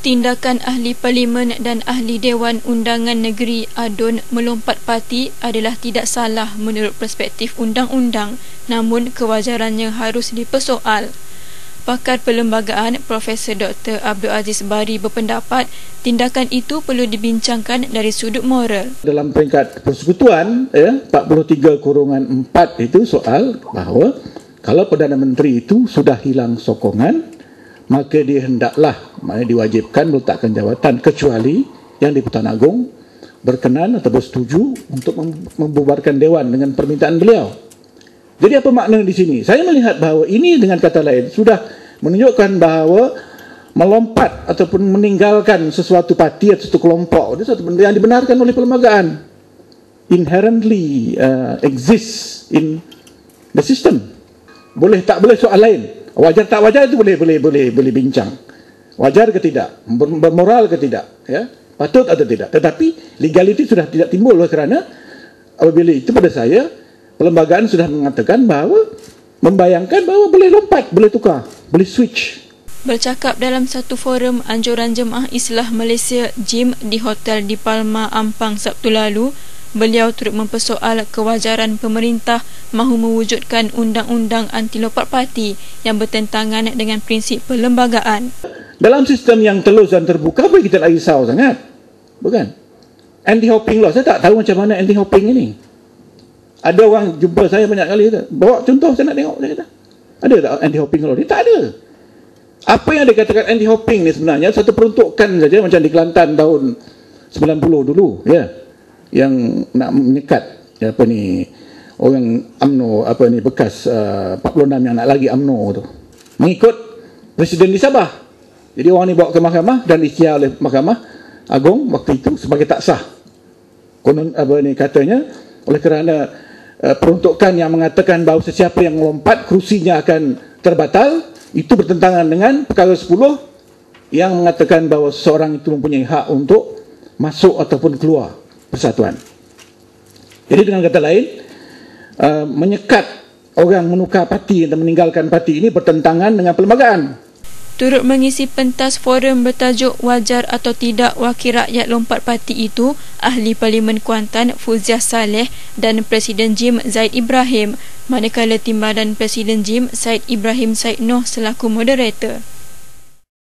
Tindakan ahli parlimen dan ahli Dewan Undangan Negeri ADUN melompat parti adalah tidak salah menurut perspektif undang-undang namun kewajarannya harus dipersoal. Pakar perlembagaan Profesor Dr. Abdul Aziz Bari berpendapat tindakan itu perlu dibincangkan dari sudut moral. Dalam peringkat persekutuan ya, 43 kurungan 4 itu soal bahawa kalau Perdana Menteri itu sudah hilang sokongan maka dia hendaklah mana diwajibkan meletakkan jawatan kecuali yang di Pertuan Agong berkenan atau bersetuju untuk membubarkan dewan dengan permintaan beliau. Jadi apa makna di sini? Saya melihat bahawa ini dengan kata lain sudah menunjukkan bahawa melompat ataupun meninggalkan sesuatu parti atau sesuatu kelompok itu satu benda yang dibenarkan oleh perlembagaan inherently uh, exists in the system. Boleh tak boleh soal lain. Wajar tak wajar itu boleh boleh boleh boleh bincang. Wajar ke tidak? Bermoral ke tidak? Ya. Patut atau tidak? Tetapi legaliti sudah tidak timbul kerana apabila itu pada saya perlembagaan sudah mengatakan bahawa membayangkan bahawa boleh lompat, boleh tukar, boleh switch. Bercakap dalam satu forum anjuran jemaah Islah Malaysia JIM di Hotel di Palma Ampang Sabtu lalu, Beliau turut mempersoal kewajaran pemerintah mahu mewujudkan undang-undang anti lompat parti yang bertentangan dengan prinsip perlembagaan. Dalam sistem yang telus dan terbuka, apa kita nak risau sangat? Bukan? Anti-hopping law, saya tak tahu macam mana anti-hopping ini. Ada orang jumpa saya banyak kali, kata, bawa contoh saya nak tengok. Saya kata, ada tak anti-hopping law? Dia tak ada. Apa yang dikatakan anti-hopping ni sebenarnya, satu peruntukan saja macam di Kelantan tahun 90 dulu. Ya. Yeah yang nak menyekat apa ni orang AMNO apa ni bekas uh, 46 yang nak lagi AMNO tu. Mengikut presiden di Sabah. Jadi orang ni bawa ke mahkamah dan disiar oleh mahkamah agung waktu itu sebagai tak sah. Konon apa ni katanya oleh kerana uh, peruntukan yang mengatakan bahawa sesiapa yang melompat kerusinya akan terbatal itu bertentangan dengan perkara 10 yang mengatakan bahawa seorang itu mempunyai hak untuk masuk ataupun keluar persatuan. Jadi dengan kata lain, uh, menyekat orang menukar parti dan meninggalkan parti ini bertentangan dengan perlembagaan. Turut mengisi pentas forum bertajuk Wajar atau Tidak Wakil Rakyat Lompat Parti itu, Ahli Parlimen Kuantan Fuziah Saleh dan Presiden JIM Zaid Ibrahim, manakala Timbalan Presiden JIM Said Ibrahim Said Noh selaku moderator.